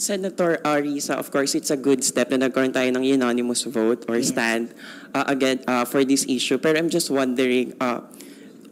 Senator Arisa, of course, it's a good step na nagkaroon tayo ng unanimous vote or Yes. stand uh, again uh, for this issue. Pero I'm just wondering, uh,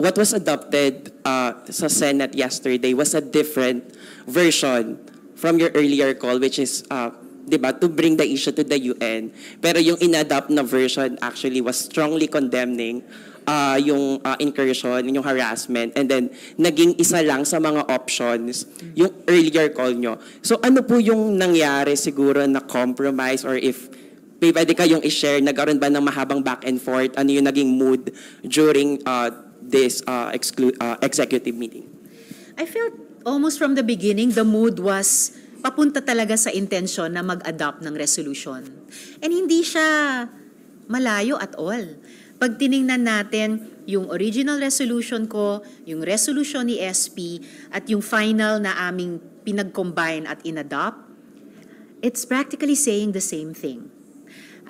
what was adopted uh, sa Senate yesterday was a different version from your earlier call, which is, uh, di ba, to bring the issue to the UN. Pero yung inadopt na version actually was strongly condemning uh, yung uh, incursion, yung harassment, and then naging isa lang sa mga options yung earlier call nyo. So ano po yung nangyari siguro na compromise or if may pwede kayong i-share, nagkaroon ba ng mahabang back and forth, ano yung naging mood during uh, this uh, uh, executive meeting? I felt almost from the beginning, the mood was papunta talaga sa intention na mag-adopt ng resolution. And hindi siya malayo at all. Pag tiningnan natin yung original resolution ko, yung resolution ni SP, at yung final na aming pinag-combine at in-adopt, it's practically saying the same thing.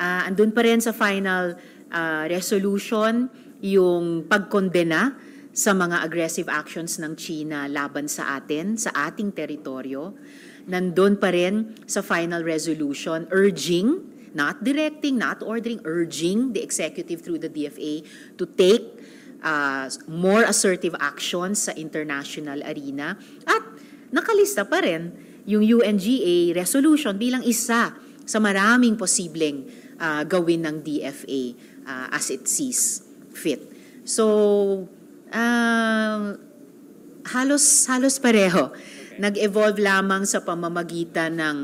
Ah, andun pa rin sa final ah, resolution yung pagkondena sa mga aggressive actions ng China laban sa atin, sa ating teritoryo. Nandun pa rin sa final resolution urging, not directing, not ordering, urging the executive through the DFA to take ah, more assertive actions sa international arena. At nakalista pa rin yung UNGA resolution bilang isa sa maraming posibleng ah, gawin ng DFA ah, as it sees fit. So, ah, halos halos pareho. Nag-evolve lamang sa pamamagitan ng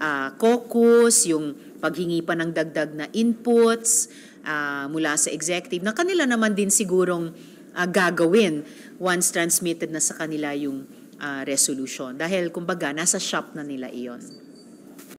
ah, caucus, yung paghingi pa ng dagdag na inputs ah, mula sa executive na kanila naman din sigurong ah, gagawin once transmitted na sa kanila yung ah, resolution. Dahil kumbaga nasa shop na nila iyon.